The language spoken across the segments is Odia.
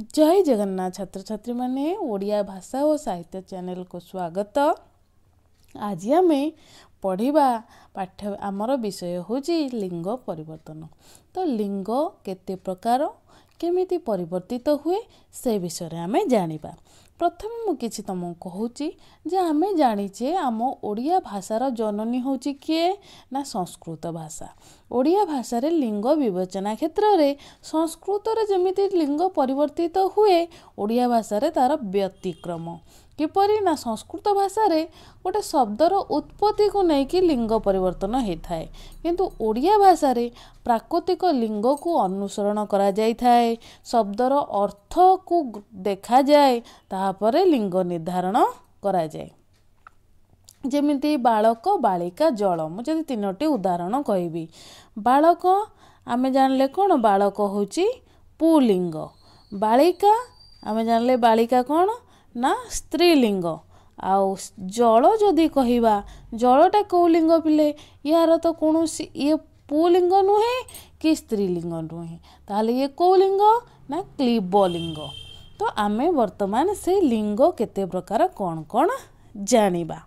ଜୟ ଜଗନ୍ନାଥ ଛାତ୍ରଛାତ୍ରୀମାନେ ଓଡ଼ିଆ ଭାଷା ଓ ସାହିତ୍ୟ ଚ୍ୟାନେଲକୁ ସ୍ୱାଗତ ଆଜି ଆମେ ପଢ଼ିବା ପାଠ୍ୟ ଆମର ବିଷୟ ହେଉଛି ଲିଙ୍ଗ ପରିବର୍ତ୍ତନ ତ ଲିଙ୍ଗ କେତେ ପ୍ରକାର କେମିତି ପରିବର୍ତ୍ତିତ ହୁଏ ସେ ବିଷୟରେ ଆମେ ଜାଣିବା ପ୍ରଥମେ ମୁଁ କିଛି ତୁମକୁ କହୁଛି ଯେ ଆମେ ଜାଣିଛେ ଆମ ଓଡ଼ିଆ ଭାଷାର ଜନନୀ ହେଉଛି କିଏ? ନା ସଂସ୍କୃତ ଭାଷା। ଓଡ଼ିଆ ଭାଷାରେ ଲିଙ୍ଗ ବିବେଚନା କ୍ଷେତ୍ରରେ ସଂସ୍କୃତରେ ଯେମିତି ଲିଙ୍ଗ ପରିବର୍ତ୍ତିତ ହୁଏ ଓଡ଼ିଆ ଭାଷାରେ ତା'ର ବ୍ୟତିକ୍ରମ। କିପରି ନା ସଂସ୍କୃତ ଭାଷାରେ ଗୋଟେ ଶବ୍ଦର ଉତ୍ପତ୍ତିକୁ ନେଇକି ଲିଙ୍ଗ ପରିବର୍ତ୍ତନ ହେଇଥାଏ। କିନ୍ତୁ ଓଡ଼ିଆ ଭାଷାରେ ପ୍ରାକୃତିକ ଲିଙ୍ଗକୁ ଅନୁସରଣ କରାଯାଇଥାଏ। ଶବ୍ଦର ଅର୍ଥକୁ ଦେଖାଯାଏ ତାପରେ ଲିଙ୍ଗ ନିର୍ଦ୍ଧାରଣ କରାଯାଏ। ଯେମିତି ବାଳକ ବାଳିକା ଜଳ। ମୁଁ ଯଦି ତିନୋଟି ଉଦାହରଣ କହିବି। ବାଳକ ଆମେ ଜାଣିଲେ କ'ଣ? ବାଳକ ହେଉଛି ପୁଲିଙ୍ଗ। ବାଳିକା ଆମେ ଜାଣିଲେ ବାଳିକା କ'ଣ? ନା ସ୍ତ୍ରୀଲିଙ୍ଗ। ଆଉ ଜଳ ଯଦି କହିବା ଜଳଟା କେଉଁ ଲିଙ୍ଗ ପିଲେ? ୟାର ତ କୌଣସି ଇଏ ପୁଲିଙ୍ଗ ନୁହେଁ କି ସ୍ତ୍ରୀଲିଙ୍ଗ ନୁହେଁ। ତାହେଲେ ଇଏ କେଉଁ ଲିଙ୍ଗ ନା କ୍ଲିବଲିଙ୍ଗ। ତ ଆମେ ବର୍ତ୍ତମାନ ସେ ଲିଙ୍ଗ କେତେ ପ୍ରକାର କ'ଣ କ'ଣ ଜାଣିବା।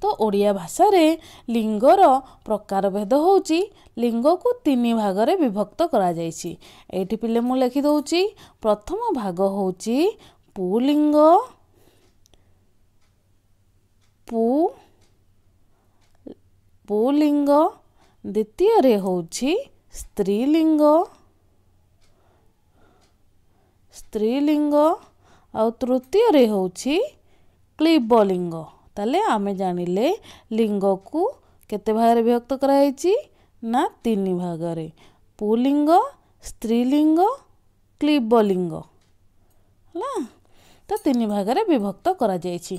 ତ ଓଡ଼ିଆ ଭାଷାରେ ଲିଙ୍ଗର ପ୍ରକାରଭେଦ ହେଉଛି ଲିଙ୍ଗକୁ ତିନି ଭାଗରେ ବିଭକ୍ତ କରାଯାଇଛି। ଏଇଠି ପିଲେ ମୁଁ ଲେଖିଦେଉଛି ପ୍ରଥମ ଭାଗ ହେଉଛି ପୁଲିଙ୍ଗ ପୁ ପୁଲିଙ୍ଗ ଦ୍ୱିତୀୟରେ ହେଉଛି ସ୍ତ୍ରୀଲିଙ୍ଗ ସ୍ତ୍ରୀଲିଙ୍ଗ ଆଉ ତୃତୀୟରେ ହେଉଛି କ୍ଲିବଲିଙ୍ଗ ତାହେଲେ ଆମେ ଜାଣିଲେ ଲିଙ୍ଗକୁ କେତେ ଭାଗରେ ବିଭକ୍ତ କରାଯାଇଛି ନା ତିନି ଭାଗରେ ପୁଲିଙ୍ଗ ସ୍ତ୍ରୀଲିଙ୍ଗ କ୍ଲିବଲିଙ୍ଗ ହେଲା ତ ତିନି ଭାଗରେ ବିଭକ୍ତ କରାଯାଇଛି।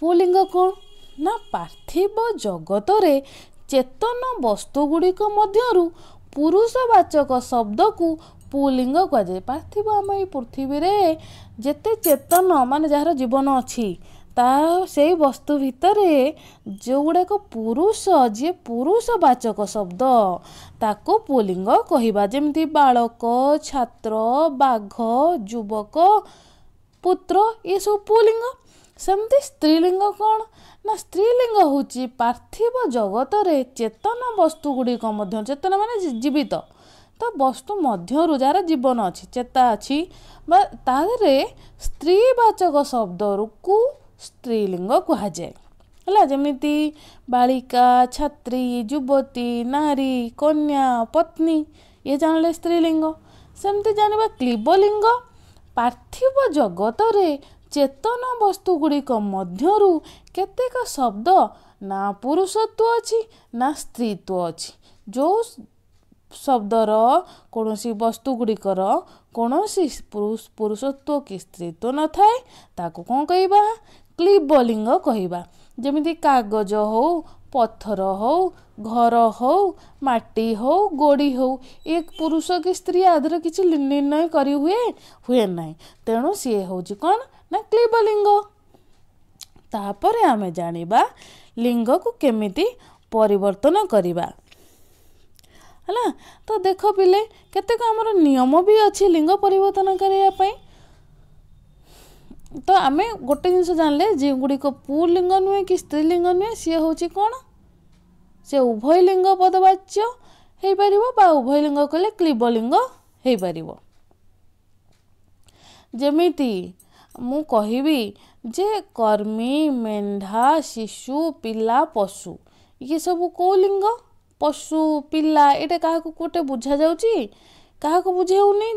ପୁଲିଙ୍ଗ କ'ଣ? ନା ପାର୍ଥିବ ଜଗତରେ ଚେତନ ବସ୍ତୁ ଗୁଡ଼ିକ ମଧ୍ୟରୁ ପୁରୁଷବାଚକ ଶବ୍ଦକୁ ପୁଲିଙ୍ଗ କୁହାଯାଏ। ପାର୍ଥିବ ଆମ ଏଇ ପୃଥିବୀରେ ଯେତେ ଚେତନ ମାନେ ଯାହାର ଜୀବନ ଅଛି ତା ସେଇ ବସ୍ତୁ ଭିତରେ ଯେଉଁଗୁଡ଼ାକ ପୁରୁଷ ଯିଏ ପୁରୁଷବାଚକ ଶବ୍ଦ ତାକୁ ପୁଲିଙ୍ଗ କହିବା। ଯେମିତି ବାଳକ ଛାତ୍ର ବାଘ ଯୁବକ ପୁତ୍ର ଏସବୁ ପୁଲିଙ୍ଗ ସେମିତି ସ୍ତ୍ରୀଲିଙ୍ଗ କ'ଣ? ନା ସ୍ତ୍ରୀଲିଙ୍ଗ ହେଉଛି ପାର୍ଥିବ ଜଗତରେ ଚେତନ ବସ୍ତୁ ଗୁଡ଼ିକ ମଧ୍ୟ ଚେତନ ମାନେ ଜୀବିତ। ତ ବସ୍ତୁ ମଧ୍ୟରୁ ଯାହାର ଜୀବନ ଅଛି ଚେତା ଅଛି ବା ତା ଦେହରେ ସ୍ତ୍ରୀବାଚକ ଶବ୍ଦକୁ ସ୍ତ୍ରୀଲିଙ୍ଗ କୁହାଯାଏ। ହେଲା ଯେମିତି ବାଳିକା ଛାତ୍ରୀ ଯୁବତୀ ନାରୀ କନ୍ୟା ପତ୍ନୀ ଇଏ ଜାଣିଲେ ସ୍ତ୍ରୀଲିଙ୍ଗ। ସେମିତି ଜାଣିବା କ୍ଲିବଲିଙ୍ଗ ପାର୍ଥିବ ଜଗତରେ ଚେତନ ବସ୍ତୁ ଗୁଡ଼ିକ ମଧ୍ୟରୁ କେତେକ ଶବ୍ଦ ନା ପୁରୁଷତ୍ଵ ଅଛି ନା ସ୍ତ୍ରୀତ୍ଵ ଅଛି। ଯେଉଁ ଶବ୍ଦର କୌଣସି ବସ୍ତୁ ଗୁଡ଼ିକର କୌଣସି ପୁରୁଷତ୍ଵ କି ସ୍ତ୍ରୀତ୍ଵ ନଥାଏ ତାକୁ କ'ଣ କହିବା? କ୍ଲିବଲିଙ୍ଗ କହିବା। ଯେମିତି କାଗଜ ହଉ ପଥର ହଉ ଘର ହଉ ମାଟି ହଉ ଗୋଡ଼ି ହଉ ଏ ପୁରୁଷ କି ସ୍ତ୍ରୀ ଆଧିରେ କିଛି ନିର୍ଣ୍ଣୟ କରି ହୁଏ ହୁଏ ନାହିଁ। ତେଣୁ ସିଏ ହେଉଛି କ'ଣ? ନା କ୍ଲିବଲିଙ୍ଗ। ତାପରେ ଆମେ ଜାଣିବା ଲିଙ୍ଗକୁ କେମିତି ପରିବର୍ତ୍ତନ କରିବା। ହେଲା ତ ଦେଖ ପିଲେ କେତେକ ଆମର ନିୟମ ବି ଅଛି ଲିଙ୍ଗ ପରିବର୍ତ୍ତନ କରିବା ପାଇଁ। ତ ଆମେ ଗୋଟେ ଜିନିଷ ଜାଣିଲେ ଯେଉଁଗୁଡ଼ିକ ପୁଲିଙ୍ଗ ନୁହେଁ କି ସ୍ତ୍ରୀଲିଙ୍ଗ ନୁହେଁ ସିଏ ହେଉଛି କ'ଣ? ସେ ଉଭୟ ଲିଙ୍ଗ ପଦବାଚ୍ୟ ହେଇପାରିବ ବା ଉଭୟ ଲିଙ୍ଗ କଲେ କ୍ଲିବଲିଙ୍ଗ ହେଇପାରିବ। ଯେମିତି ମୁଁ କହିବି ଯେ କର୍ମୀ ମେଣ୍ଢା ଶିଶୁ ପିଲା ପଶୁ ଇଏ ସବୁ କେଉଁ ଲିଙ୍ଗ? ପଶୁ ପିଲା ଏଇଟା କାହାକୁ ଗୋଟେ ବୁଝାଯାଉଛି? କାହାକୁ ବୁଝେଉନି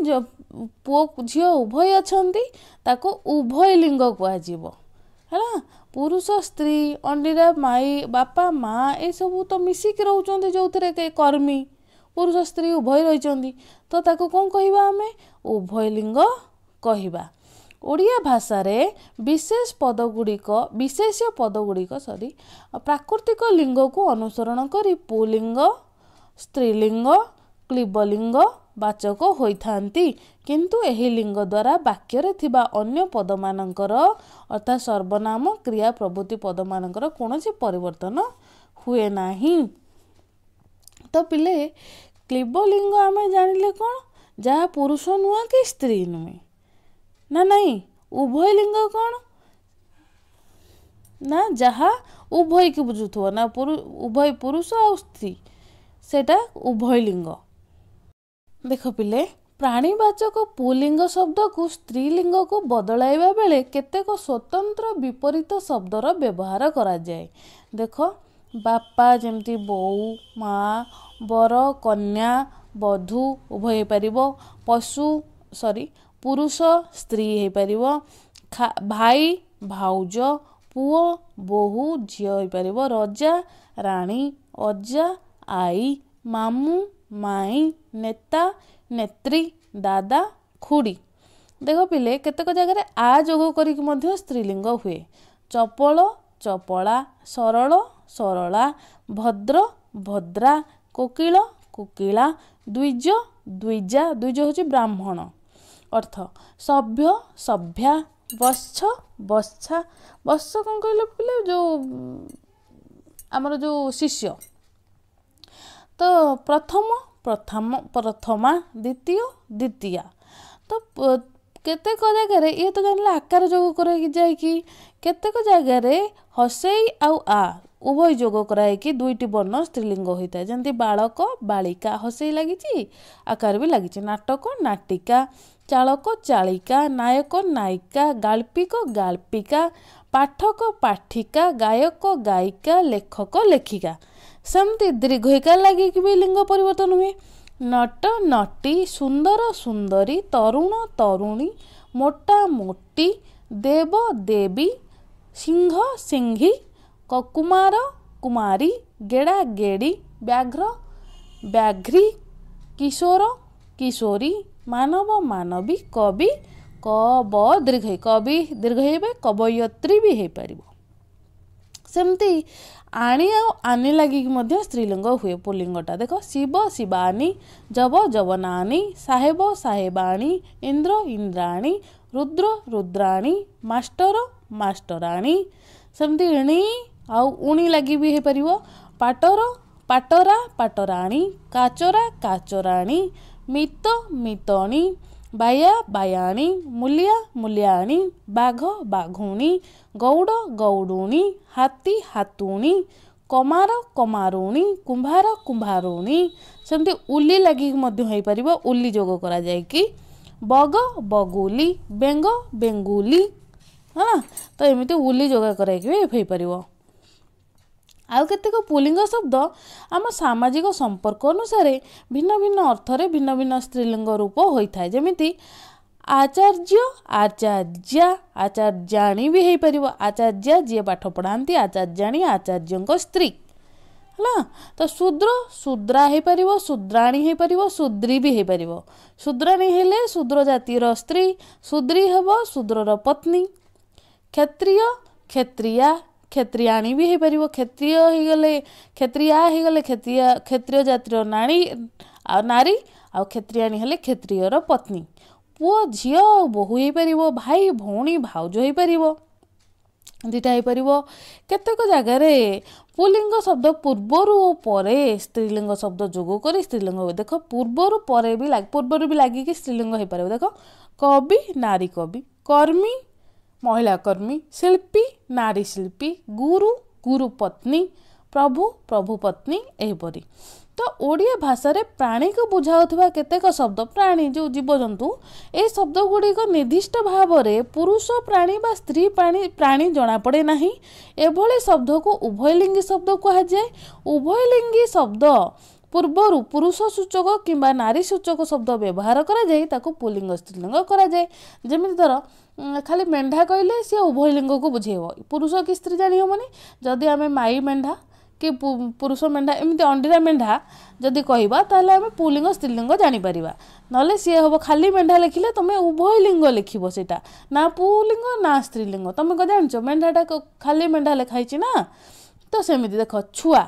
ପୁଅ ଝିଅ ଉଭୟ ଅଛନ୍ତି ତାକୁ ଉଭୟ ଲିଙ୍ଗ କୁହାଯିବ। ହେଲା ପୁରୁଷ ସ୍ତ୍ରୀ ଅଣ୍ଡିରା ମାଇ ବାପା ମା ଏସବୁ ତ ମିଶିକି ରହୁଛନ୍ତି ଯେଉଁଥିରେ କର୍ମୀ। ପୁରୁଷ ସ୍ତ୍ରୀ ଉଭୟ ରହିଛନ୍ତି। ତ ତାକୁ କ'ଣ କହିବା ଆମେ? ଉଭୟ ଲିଙ୍ଗ କହିବା। ଓଡ଼ିଆ ଭାଷାରେ ବିଶେଷ ପଦଗୁଡ଼ିକ ବିଶେଷ ପଦଗୁଡ଼ିକ ସରି ପ୍ରାକୃତିକ ଲିଙ୍ଗକୁ ଅନୁସରଣ କରି ପୁଲିଙ୍ଗ ସ୍ତ୍ରୀଲିଙ୍ଗ କ୍ଲିବଲିଙ୍ଗ ବାଚକ ହୋଇଥାନ୍ତି। କିନ୍ତୁ ଏହି ଲିଙ୍ଗ ଦ୍ୱାରା ବାକ୍ୟରେ ଥିବା ଅନ୍ୟ ପଦମାନଙ୍କର ଅର୍ଥାତ୍ ସର୍ବନାମ କ୍ରିୟା ପ୍ରଭୃତି ପଦମାନଙ୍କର କୌଣସି ପରିବର୍ତ୍ତନ ହୁଏ ନାହିଁ। ତ ପିଲେ କ୍ଲିବଲିଙ୍ଗ ଆମେ ଜାଣିଲେ କ'ଣ? ଯାହା ପୁରୁଷ ନୁହଁ କି ସ୍ତ୍ରୀ ନୁହେଁ? ନା ନାହିଁ ଉଭୟ ଲିଙ୍ଗ କ'ଣ? ନା ଯାହା ଉଭୟକି ବୁଝୁଥିବ। ନା ଉଭୟ ପୁରୁଷ ଆଉ ସ୍ତ୍ରୀ ସେଇଟା ଉଭୟ ଲିଙ୍ଗ। ଦେଖ ପିଲେ ପ୍ରାଣୀବାଚକ ପୁଲିଙ୍ଗ ଶବ୍ଦକୁ ସ୍ତ୍ରୀଲିଙ୍ଗକୁ ବଦଳାଇବା ବେଳେ କେତେକ ସ୍ୱତନ୍ତ୍ର ବିପରୀତ ଶବ୍ଦର ବ୍ୟବହାର କରାଯାଏ। ଦେଖ ବାପା ଯେମିତି ବୋଉ ମା ବର କନ୍ୟା ବଧୂ ଉଭୟ ହେଇପାରିବ ପଶୁ ସରି ପୁରୁଷ ସ୍ତ୍ରୀ ହେଇପାରିବ ଭାଇ ଭାଉଜ ପୁଅ ବୋହୂ ଝିଅ ହୋଇପାରିବ ରଜା ରାଣୀ ଅଜା ଆଈ ମାମୁଁ ମାଇଁ ନେତା ନେତ୍ରୀ ଦାଦା ଖୁଡ଼ି। ଦେଖ ପିଲେ କେତେକ ଜାଗାରେ ଆ ଯୋଗ କରିକି ମଧ୍ୟ ସ୍ତ୍ରୀଲିଙ୍ଗ ହୁଏ। ଚପଳ ଚପଳା ସରଳ ସରଳା ଭଦ୍ର ଭଦ୍ରା କୋକିଳ କୋକିଳା ଦ୍ୱିଜ ଦ୍ୱିଜା ଦ୍ୱିଜ ହେଉଛି ବ୍ରାହ୍ମଣ। ଅର୍ଥ ସଭ୍ୟ ସଭ୍ୟା ବତ୍ସ ବତ୍ସା। ବତ୍ସ କ'ଣ କହିଲେ ପିଲେ? ଯେଉଁ ଆମର ଯେଉଁ ଶିଷ୍ୟ। ତ ପ୍ରଥମ ପ୍ରଥମ ପ୍ରଥମା ଦ୍ୱିତୀୟ ଦ୍ୱିତୀୟା। ତ କେତେକ ଜାଗାରେ ଇଏ ତ ଜାଣିଲେ ଆକାର ଯୋଗ କରାଇକି ଯାଇକି କେତେକ ଜାଗାରେ ହସେଇ ଆଉ ଆ ଉଭୟ ଯୋଗ କରାଇକି ଦୁଇଟି ବର୍ଣ୍ଣ ସ୍ତ୍ରୀଲିଙ୍ଗ ହୋଇଥାଏ। ଯେମିତି ବାଳକ ବାଳିକା ହସେଇ ଲାଗିଛି ଆକାର ବି ଲାଗିଛି। ନାଟକ ନାଟିକା ଚାଳକ ଚାଳିକା ନାୟକ ନାୟିକା ଗାଳ୍ପିକ ଗାଳ୍ପିକା ପାଠକ ପାଠିକା ଗାୟକ ଗାୟିକା ଲେଖକ ଲେଖିକା। ସେମିତି ଦୀର୍ଘଇକା ଲାଗିକି ବି ଲିଙ୍ଗ ପରିବର୍ତ୍ତନ ହୁଏ। ନଟ ନଟି ସୁନ୍ଦର ସୁନ୍ଦରୀ ତରୁଣ ତରୁଣୀ ମୋଟା ମୋଟି ଦେବ ଦେବୀ ସିଂହ ସିଂହୀ କୁମାର କୁମାରୀ ଗେଡ଼ା ଗେଡ଼ି ବ୍ୟାଘ୍ର ବ୍ୟାଘ୍ରୀ କିଶୋର କିଶୋରୀ ମାନବ ମାନବୀ କବି କବ ଦୀର୍ଘ କବି ଦୀର୍ଘ ହେବେ କବୟତ୍ରୀ ବି ହେଇପାରିବ। ସେମିତି ଆଣି ଆଉ ଆନି ଲାଗିକି ମଧ୍ୟ ସ୍ତ୍ରୀଲିଙ୍ଗ ହୁଏ ପୁଲିଙ୍ଗଟା। ଦେଖ ଶିବ ଶିବାନୀ ଜବ ଜବନାନୀ ସାହେବ ସାହେବାଣୀ ଇନ୍ଦ୍ର ଇନ୍ଦ୍ରାଣୀ ରୁଦ୍ର ରୁଦ୍ରାଣୀ ମାଷ୍ଟର ମାଷ୍ଟରାଣୀ ସେମିତି ଇଣି ଆଉ ଉଣି ଲାଗି ବି ହେଇପାରିବ। ପାଟର ପାଟରା ପାଟରାଣୀ କାଚରା କାଚରାଣୀ ମିତ ମିତଣୀ ବାୟା ବାୟାଣୀ ମୂଲିଆ ମୂଲିଆଣୀ ବାଘ ବାଘୁଣୀ ଗଉଡ଼ ଗଉଡ଼ୁଣୀ ହାତୀ ହାତୁଣୀ କମାର କମାରୁଣୀ କୁମ୍ଭାର କୁମ୍ଭାରୁଣୀ। ସେମିତି ଉଲି ଲାଗିକି ମଧ୍ୟ ହେଇପାରିବ ଉଲି ଯୋଗ କରାଯାଇକି। ବଗ ବଗୁଲି ବେଙ୍ଗ ବେଙ୍ଗୁଲି ହଁ ତ ଏମିତି ଉଲି ଯୋଗ କରାଇକି ବି ହେଇପାରିବ। ଆଉ କେତେକ ପୁଲିଙ୍ଗ ଶବ୍ଦ ଆମ ସାମାଜିକ ସମ୍ପର୍କ ଅନୁସାରେ ଭିନ୍ନ ଭିନ୍ନ ଅର୍ଥରେ ଭିନ୍ନ ଭିନ୍ନ ସ୍ତ୍ରୀଲିଙ୍ଗ ରୂପ ହୋଇଥାଏ। ଯେମିତି ଆଚାର୍ଯ୍ୟ ଆଚାର୍ଯ୍ୟା ଆଚାର୍ଯ୍ୟାଣୀ ବି ହେଇପାରିବ। ଆଚାର୍ଯ୍ୟା ଯିଏ ପାଠ ପଢ଼ାନ୍ତି ଆଚାର୍ଯ୍ୟାଣୀ ଆଚାର୍ଯ୍ୟଙ୍କ ସ୍ତ୍ରୀ। ହେଲା? ତ ଶୂଦ୍ର ଶୂଦ୍ରା ହେଇପାରିବ ଶୂଦ୍ରାଣୀ ହେଇପାରିବ ଶୂଦ୍ରୀ ବି ହେଇପାରିବ। ଶୂଦ୍ରାଣୀ ହେଲେ ଶୂଦ୍ର ଜାତିର ସ୍ତ୍ରୀ ଶୂଦ୍ରୀ ହେବ ଶୂଦ୍ରର ପତ୍ନୀ। କ୍ଷତ୍ରିୟ କ୍ଷତ୍ରିୟା କ୍ଷତ୍ରିୟାଣୀ ବି ହେଇପାରିବ। କ୍ଷତ୍ରିୟ ହେଇଗଲେ କ୍ଷତ୍ରିୟା ହେଇଗଲେ କ୍ଷତ୍ରିୟ କ୍ଷତ୍ରିୟ ଜାତିର ନାରୀ ଆଉ ନାରୀ ଆଉ କ୍ଷତ୍ରିୟାଣୀ ହେଲେ କ୍ଷତ୍ରିୟର ପତ୍ନୀ। ପୁଅ ଝିଅ ଆଉ ବୋହୂ ହେଇପାରିବ ଭାଇ ଭଉଣୀ ଭାଉଜ ହେଇପାରିବ। ଦୁଇଟା ହେଇପାରିବ। କେତେକ ଜାଗାରେ ପୁଲିଙ୍ଗ ଶବ୍ଦ ପୂର୍ବରୁ ଓ ପରେ ସ୍ତ୍ରୀଲିଙ୍ଗ ଶବ୍ଦ ଯୋଗ କରି ସ୍ତ୍ରୀଲିଙ୍ଗ ଦେଖ ପୂର୍ବରୁ ପରେ ବି ପୂର୍ବରୁ ବି ଲାଗିକି ସ୍ତ୍ରୀଲିଙ୍ଗ ହେଇପାରିବ। ଦେଖ କବି ନାରୀ କବି କର୍ମୀ ମହିଳା କର୍ମୀ ଶିଳ୍ପୀ ନାରୀ ଶିଳ୍ପୀ ଗୁରୁ ଗୁରୁ ପତ୍ନୀ ପ୍ରଭୁ ପ୍ରଭୁ ପତ୍ନୀ ଏହିପରି। ତ ଓଡ଼ିଆ ଭାଷାରେ ପ୍ରାଣୀକୁ ବୁଝାଉଥିବା କେତେକ ଶବ୍ଦ ପ୍ରାଣୀ ଯେଉଁ ଜୀବଜନ୍ତୁ ଏହି ଶବ୍ଦ ଗୁଡ଼ିକ ନିର୍ଦ୍ଦିଷ୍ଟ ଭାବରେ ପୁରୁଷ ପ୍ରାଣୀ ବା ସ୍ତ୍ରୀ ପ୍ରାଣୀ ପ୍ରାଣୀ ଜଣାପଡ଼େ ନାହିଁ। ଏଭଳି ଶବ୍ଦକୁ ଉଭୟଲିଙ୍ଗୀ ଶବ୍ଦ କୁହାଯାଏ। ଉଭୟଲିଙ୍ଗୀ ଶବ୍ଦ ପୂର୍ବରୁ ପୁରୁଷ ସୂଚକ କିମ୍ବା ନାରୀ ସୂଚକ ଶବ୍ଦ ବ୍ୟବହାର କରାଯାଇ ତାକୁ ପୁଲିଙ୍ଗ ସ୍ତ୍ରୀଲିଙ୍ଗ କରାଯାଏ। ଯେମିତି ଧର ଖାଲି ମେଣ୍ଢା କହିଲେ ସିଏ ଉଭୟ ଲିଙ୍ଗକୁ ବୁଝେଇବ। ପୁରୁଷ କି ସ୍ତ୍ରୀ ଜାଣି ହେବନି ଯଦି ଆମେ ମାଇ ମେଣ୍ଢା କି ପୁରୁଷ ମେଣ୍ଢା ଏମିତି ଅଣ୍ଡିରା ମେଣ୍ଢା ଯଦି କହିବା ତାହେଲେ ଆମେ ପୁଲିଙ୍ଗ ସ୍ତ୍ରୀଲିଙ୍ଗ ଜାଣିପାରିବା। ନହେଲେ ସିଏ ହେବ ଖାଲି ମେଣ୍ଢା ଲେଖିଲେ ତୁମେ ଉଭୟ ଲିଙ୍ଗ ଲେଖିବ ସେଇଟା। ନା ପୁଲିଙ୍ଗ ନା ସ୍ତ୍ରୀଲିଙ୍ଗ। ତୁମେ କ'ଣ ଜାଣିଛ? ମେଣ୍ଢାଟା ଖାଲି ମେଣ୍ଢା ଲେଖା ହେଇଛି ନା? ତ ସେମିତି ଦେଖ ଛୁଆ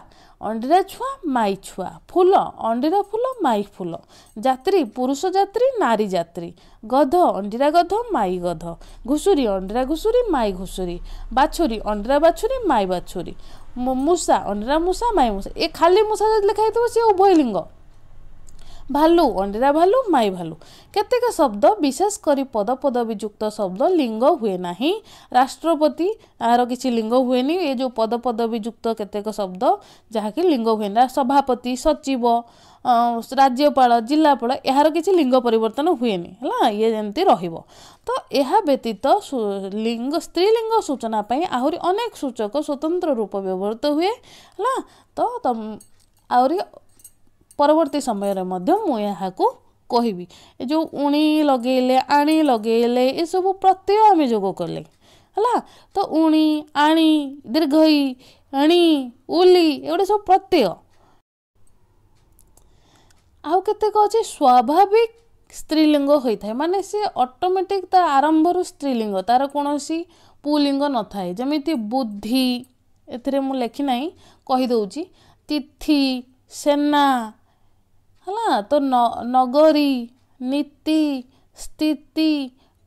ଅଣ୍ଡିରା ଛୁଆ ମାଇ ଛୁଆ। ଫୁଲ ଅଣ୍ଡିରା ଫୁଲ ମାଇ ଫୁଲ। ଯାତ୍ରୀ ପୁରୁଷ ଯାତ୍ରୀ ନାରୀ ଯାତ୍ରୀ। ଗଧ ଅଣ୍ଡିରା ଗଧ ମାଇ ଗଧ। ଘୁଷୁରୀ ଅଣ୍ଡିରା ଘୁଷୁରୀ ମାଇ ଘୁଷୁରୀ। ବାଛୁରୀ ଅଣ୍ଡିରା ବାଛୁରୀ ମାଇ ବାଛୁରୀ। ମୂଷା ଅଣ୍ଡିରା ମୂଷା ମାଇ ମୂଷା। ଏ ଖାଲି ମୂଷା ଯଦି ଲେଖା ହେଇଥିବ ସିଏ ଉଭୟ ଲିଙ୍ଗ। ଭାଲୁ ଅଣ୍ଡିରା ଭାଲୁ ମାଇ ଭାଲୁ। କେତେକ ଶବ୍ଦ ବିଶେଷ କରି ପଦ ପଦବୀ ଯୁକ୍ତ ଶବ୍ଦ ଲିଙ୍ଗ ହୁଏ ନାହିଁ। ରାଷ୍ଟ୍ରପତି ଏହାର କିଛି ଲିଙ୍ଗ ହୁଏନି। ଏ ଯେଉଁ ପଦ ପଦବୀ ଯୁକ୍ତ କେତେକ ଶବ୍ଦ ଯାହାକି ଲିଙ୍ଗ ହୁଏନି ସଭାପତି ସଚିବ ରାଜ୍ୟପାଳ ଜିଲ୍ଲାପାଳ ଏହାର କିଛି ଲିଙ୍ଗ ପରିବର୍ତ୍ତନ ହୁଏନି ହେଲା ଇଏ ଯେମିତି ରହିବ। ତ ଏହା ବ୍ୟତୀତ ଲିଙ୍ଗ ସ୍ତ୍ରୀଲିଙ୍ଗ ସୂଚନା ପାଇଁ ଆହୁରି ଅନେକ ସୂଚକ ସ୍ୱତନ୍ତ୍ର ରୂପ ବ୍ୟବହୃତ ହୁଏ ହେଲା। ତ ଆହୁରି ପରବର୍ତ୍ତୀ ସମୟରେ ମଧ୍ୟ ମୁଁ ଏହାକୁ କହିବି। ଏ ଯେଉଁ ଉଣି ଲଗେଇଲେ ଆଣି ଲଗେଇଲେ ଏସବୁ ପ୍ରତ୍ୟୟ ଆମେ ଯୋଗ କଲେ ହେଲା। ତ ଉଣି ଆଣି ଦୀର୍ଘଇ ଆଣି ଉଲି ଏଗୁଡ଼ା ସବୁ ପ୍ରତ୍ୟୟ। ଆଉ କେତେକ ଅଛି? ସ୍ୱାଭାବିକ ସ୍ତ୍ରୀଲିଙ୍ଗ ହୋଇଥାଏ। ମାନେ ସେ ଅଟୋମେଟିକ୍ ତା ଆରମ୍ଭରୁ ସ୍ତ୍ରୀଲିଙ୍ଗ ତାର କୌଣସି ପୁଲିଙ୍ଗ ନଥାଏ। ଯେମିତି ବୁଦ୍ଧି ଏଥିରେ ମୁଁ ଲେଖି ନାହିଁ କହିଦେଉଛି। ତିଥି ସେନା ହେଲା ତ ନଗରୀ ନୀତି ସ୍ଥିତି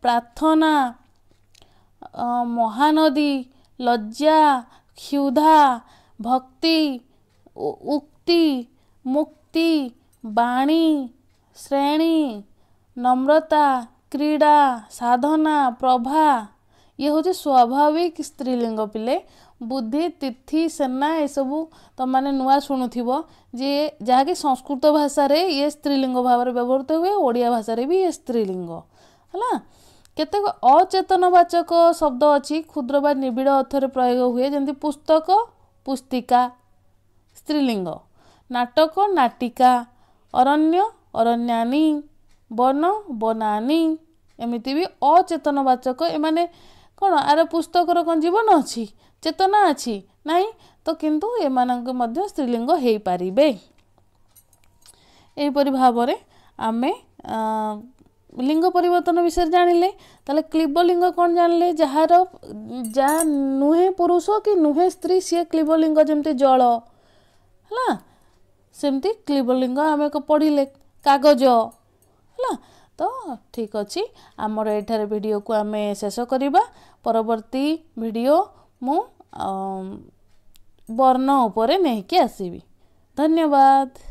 ପ୍ରାର୍ଥନା ମହାନଦୀ ଲଜ୍ଜା କ୍ଷୁଧା ଭକ୍ତି ଉକ୍ତି ମୁକ୍ତି ବାଣୀ ଶ୍ରେଣୀ ନମ୍ରତା କ୍ରୀଡ଼ା ସାଧନା ପ୍ରଭା ଇଏ ହେଉଛି ସ୍ୱାଭାବିକ ସ୍ତ୍ରୀଲିଙ୍ଗ ପିଲେ। ବୁଦ୍ଧି ତିଥି ସେନା ଏସବୁ ତୁମମାନେ ନୂଆ ଶୁଣୁଥିବ ଯେ ଯାହାକି ସଂସ୍କୃତ ଭାଷାରେ ଇଏ ସ୍ତ୍ରୀଲିଙ୍ଗ ଭାବରେ ବ୍ୟବହୃତ ହୁଏ ଓଡ଼ିଆ ଭାଷାରେ ବି ଇଏ ସ୍ତ୍ରୀଲିଙ୍ଗ। ହେଲା? କେତେକ ଅଚେତନବାଚକ ଶବ୍ଦ ଅଛି କ୍ଷୁଦ୍ର ବା ନିବିଡ଼ ଅର୍ଥରେ ପ୍ରୟୋଗ ହୁଏ ଯେମିତି ପୁସ୍ତକ ପୁସ୍ତିକା ସ୍ତ୍ରୀଲିଙ୍ଗ ନାଟକ ନାଟିକା ଅରଣ୍ୟ ଅରଣ୍ୟାନୀ ବନ ବନାନୀ ଏମିତି ବି ଅଚେତନବାଚକ ଏମାନେ କ'ଣ ଆର ପୁସ୍ତକର କ'ଣ ଜୀବନ ଅଛି? ଚେତନା ଅଛି? ନାହିଁ? ତ କିନ୍ତୁ ଏମାନଙ୍କ ମଧ୍ୟ ସ୍ତ୍ରୀଲିଙ୍ଗ ହେଇପାରିବେ। ଏହିପରି ଭାବରେ ଆମେ ଲିଙ୍ଗ ପରିବର୍ତ୍ତନ ବିଷୟରେ ଜାଣିଲେ ତାହେଲେ କ୍ଲିବଲିଙ୍ଗ କ'ଣ ଜାଣିଲେ? ଯାହାର ଯାହା ନୁହେଁ ପୁରୁଷ କି ନୁହେଁ ସ୍ତ୍ରୀ ସିଏ କ୍ଲିବଲିଙ୍ଗ ଯେମିତି ଜଳ ହେଲା? ସେମିତି କ୍ଲିବଲିଙ୍ଗ ଆମେ ପଢ଼ିଲେ କାଗଜ ହେଲା? ତ ଠିକ୍ ଅଛି ଆମର ଏଠାରେ ଭିଡ଼ିଓକୁ ଆମେ ଶେଷ କରିବା। ପରବର୍ତ୍ତୀ ଭିଡ଼ିଓ ମୁଁ ବର୍ଣ୍ଣ ଉପରେ ନେଇକି ଆସିବି। ଧନ୍ୟବାଦ।